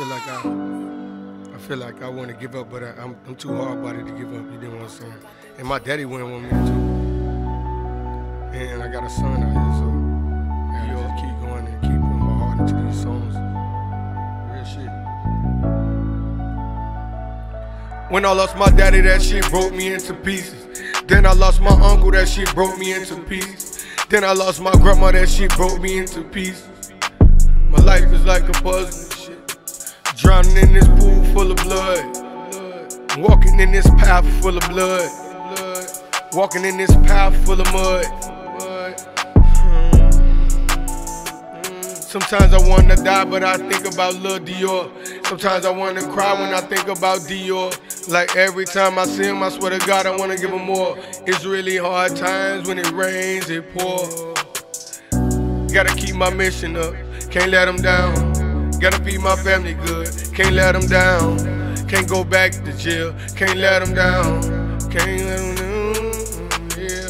feel like I, I feel like I want to give up, but I, am I'm too hard bodied to give up. You know what I'm saying? And my daddy wouldn't want me to. And I got a son out here, so I just keep going and keep putting my heart into these songs. Real shit. When I lost my daddy, that shit broke me into pieces. Then I lost my uncle, that shit broke me into pieces. Then I lost my grandma, that shit broke me into pieces. My life is like a puzzle. Drowning in this pool full of blood. Walking in this path full of blood. Walking in this path full of mud. Hmm. Sometimes I wanna die, but I think about Lil Dior. Sometimes I wanna cry when I think about Dior. Like every time I see him, I swear to God, I wanna give him more. It's really hard times when it rains, it pours. Gotta keep my mission up, can't let him down. Gotta feed my family good, can't let them down. Can't go back to jail, can't let them down. Can't let them down, yeah.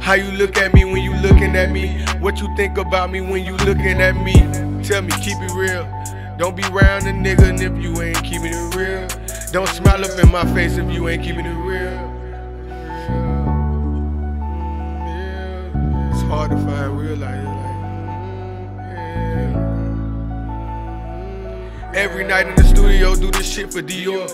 How you look at me when you looking at me? What you think about me when you looking at me? Tell me, keep it real. Don't be round a nigga if you ain't keeping it real. Don't smile up in my face if you ain't keeping it real. It's hard to find real life. Every night in the studio, do this shit for Dior.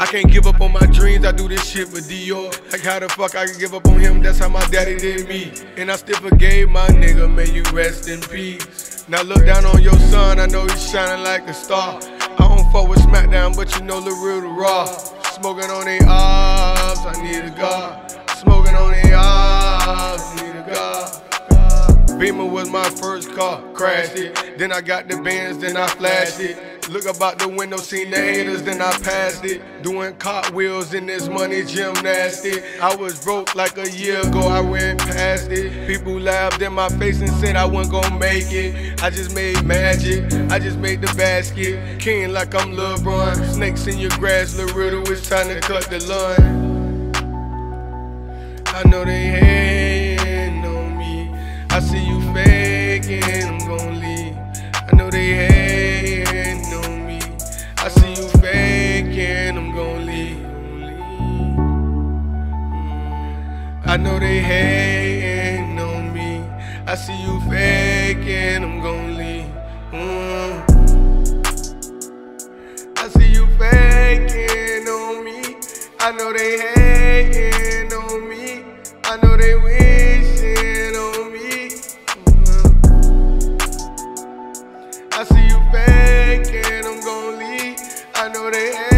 I can't give up on my dreams, I do this shit for Dior. Like how the fuck I can give up on him, that's how my daddy did me. And I still forgave my nigga, may you rest in peace. Now look down on your son, I know he's shining like a star. I don't fuck with SmackDown, but you know the real, the raw. Smoking on they ops, I need a God. Smoking on they ops, need a God. Beamer was my first car, crashed it. Then I got the Benz, then I flashed it. Look about the window, seen the haters, then I passed it. Doing cartwheels in this money gymnastic. I was broke like a year ago, I went past it. People laughed in my face and said I wasn't gonna make it. I just made magic, I just made the basket. King like I'm LeBron. Snakes in your grass, Lil Riddle, it's time to cut the lawn. I know they hating on me. I see you faking, I know they hating on me. I see you faking, I'm gon' leave. Mm. I see you faking on me. I know they hating on me. I know they wishing on me. Mm. I see you faking, I'm gon' leave. I know they